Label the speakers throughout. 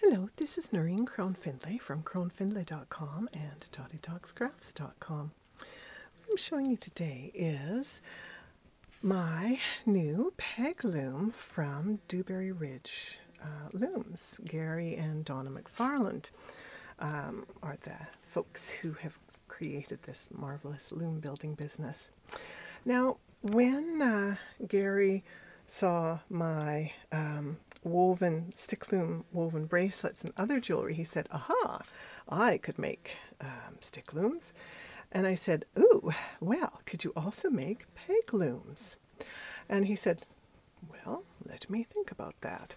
Speaker 1: Hello, this is Noreen Crone Findlay from cronefindlay.com and dottytalkscrafts.com. What I'm showing you today is my new peg loom from Dewberry Ridge uh, Looms. Gary and Donna McFarland um, are the folks who have created this marvelous loom building business. Now, when uh, Gary saw my um, woven stick loom woven bracelets and other jewelry, he said, Aha, I could make um, stick looms. And I said, Ooh, well, could you also make peg looms? And he said, Well, let me think about that.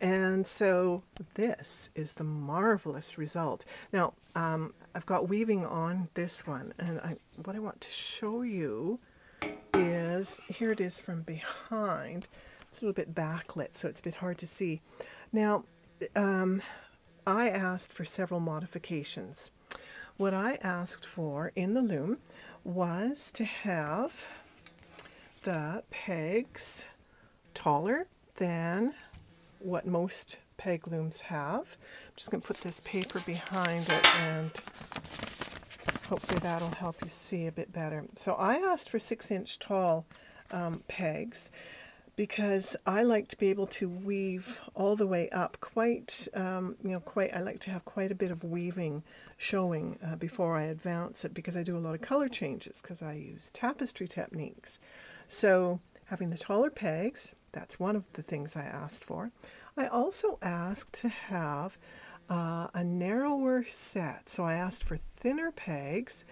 Speaker 1: And so this is the marvelous result. Now, um, I've got weaving on this one, and I, what I want to show you is, here it is from behind. It's a little bit backlit, so it's a bit hard to see. Now, um, I asked for several modifications. What I asked for in the loom was to have the pegs taller than what most peg looms have. I'm just going to put this paper behind it and hopefully that'll help you see a bit better. So I asked for six inch tall um, pegs because I like to be able to weave all the way up quite, um, you know, quite, I like to have quite a bit of weaving showing uh, before I advance it because I do a lot of color changes because I use tapestry techniques. So having the taller pegs, that's one of the things I asked for. I also asked to have uh, a narrower set. So I asked for thinner pegs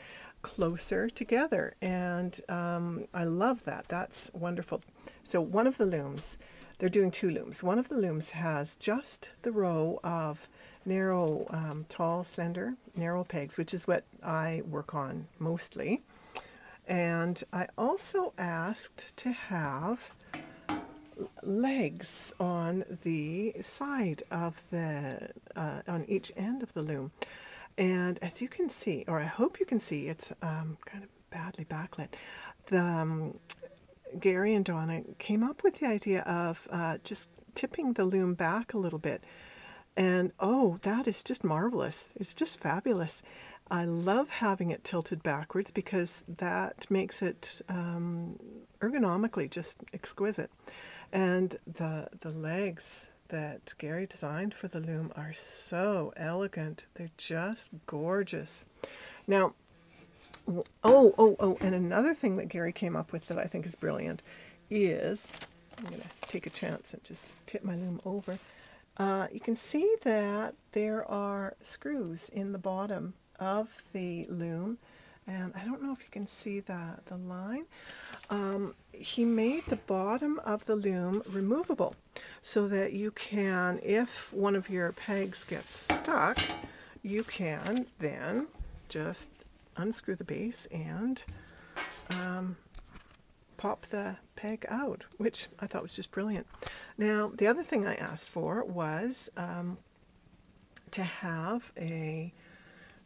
Speaker 1: closer together and um, I love that. That's wonderful. So one of the looms, they're doing two looms. One of the looms has just the row of narrow, um, tall, slender, narrow pegs, which is what I work on mostly. And I also asked to have legs on the side of the, uh, on each end of the loom. And as you can see, or I hope you can see, it's um, kind of badly backlit. The um, Gary and Donna came up with the idea of uh, just tipping the loom back a little bit. And oh, that is just marvelous. It's just fabulous. I love having it tilted backwards because that makes it um, ergonomically just exquisite. And the, the legs that Gary designed for the loom are so elegant. They're just gorgeous. Now, oh, oh, oh, and another thing that Gary came up with that I think is brilliant is, I'm going to take a chance and just tip my loom over. Uh, you can see that there are screws in the bottom of the loom and I don't know if you can see the, the line. Um, he made the bottom of the loom removable so that you can, if one of your pegs gets stuck, you can then just unscrew the base and um, pop the peg out, which I thought was just brilliant. Now, the other thing I asked for was um, to have a,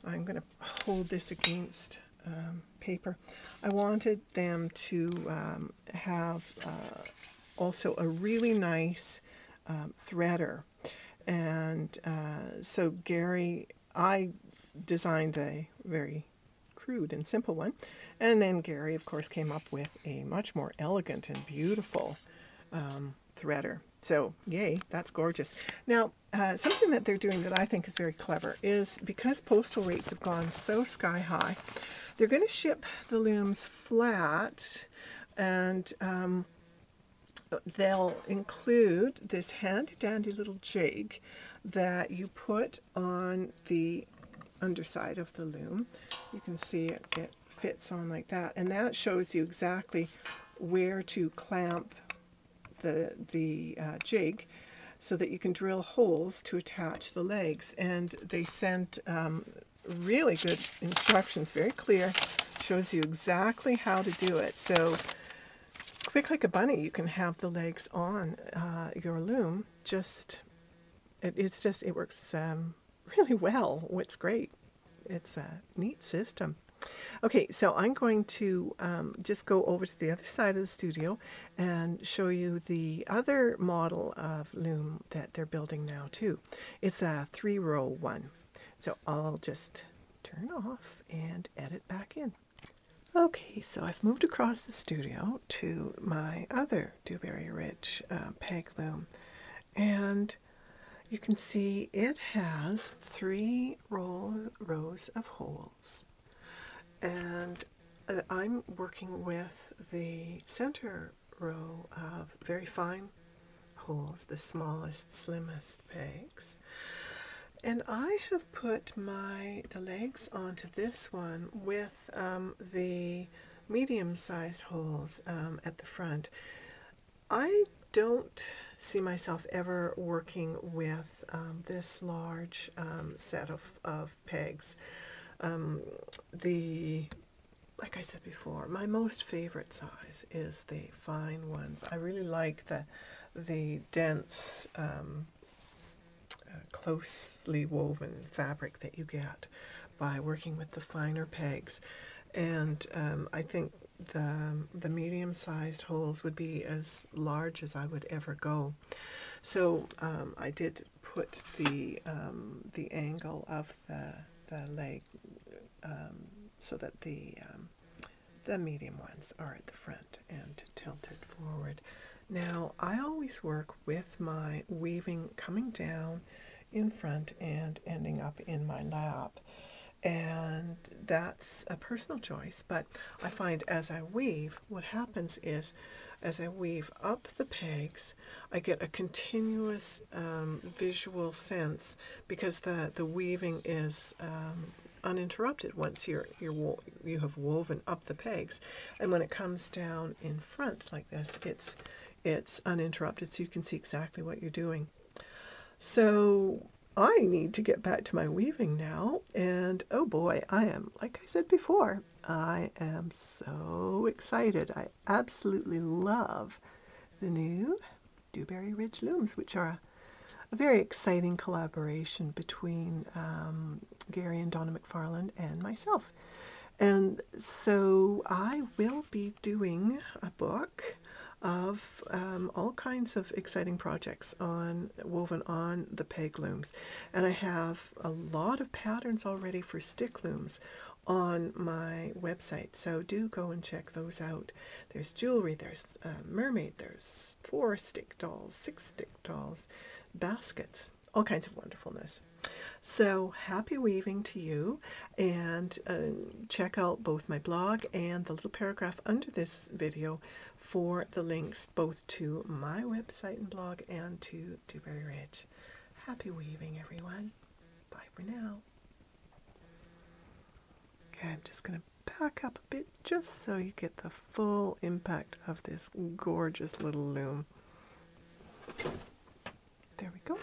Speaker 1: I'm going to hold this against um, paper. I wanted them to um, have uh, also a really nice um, threader. And uh, so Gary, I designed a very crude and simple one. And then Gary, of course, came up with a much more elegant and beautiful um, threader. So, yay, that's gorgeous. Now, uh, something that they're doing that I think is very clever is because postal rates have gone so sky high, they're going to ship the looms flat and um, they'll include this handy dandy little jig that you put on the underside of the loom. You can see it, it fits on like that and that shows you exactly where to clamp the, the uh, jig so that you can drill holes to attach the legs and they sent um, really good instructions, very clear, shows you exactly how to do it. So quick like a bunny, you can have the legs on uh, your loom. Just, it, it's just, it works um, really well. It's great. It's a neat system. Okay, so I'm going to um, just go over to the other side of the studio and show you the other model of loom that they're building now too. It's a three row one. So I'll just turn off and edit back in. Okay, so I've moved across the studio to my other Dewberry Ridge uh, peg loom and you can see it has three row, rows of holes and uh, I'm working with the center row of very fine holes, the smallest, slimmest pegs. And I have put my the legs onto this one with um, the medium-sized holes um, at the front. I don't see myself ever working with um, this large um, set of, of pegs. Um, the like I said before, my most favorite size is the fine ones. I really like the the dense, um, closely woven fabric that you get by working with the finer pegs, and um, I think the the medium sized holes would be as large as I would ever go. So um, I did put the um, the angle of the the leg um, so that the um, the medium ones are at the front and tilted forward. Now I always work with my weaving coming down in front and ending up in my lap. And that's a personal choice but I find as I weave what happens is as I weave up the pegs I get a continuous um, visual sense because the the weaving is um, uninterrupted once you're, you're you have woven up the pegs. And when it comes down in front like this it's it's uninterrupted so you can see exactly what you're doing so I need to get back to my weaving now, and oh boy, I am, like I said before, I am so excited. I absolutely love the new Dewberry Ridge looms, which are a, a very exciting collaboration between um, Gary and Donna McFarland and myself. And so I will be doing a book of um, all kinds of exciting projects on woven on the peg looms. And I have a lot of patterns already for stick looms on my website. So do go and check those out. There's jewelry, there's uh, mermaid, there's four stick dolls, six stick dolls, baskets, all kinds of wonderfulness. So happy weaving to you and uh, check out both my blog and the little paragraph under this video for the links both to my website and blog and to Dewberry Ridge. Happy weaving, everyone. Bye for now. Okay, I'm just going to back up a bit just so you get the full impact of this gorgeous little loom. There we go.